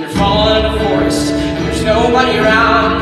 you're falling in a forest, and there's nobody around.